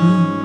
Mm-hmm.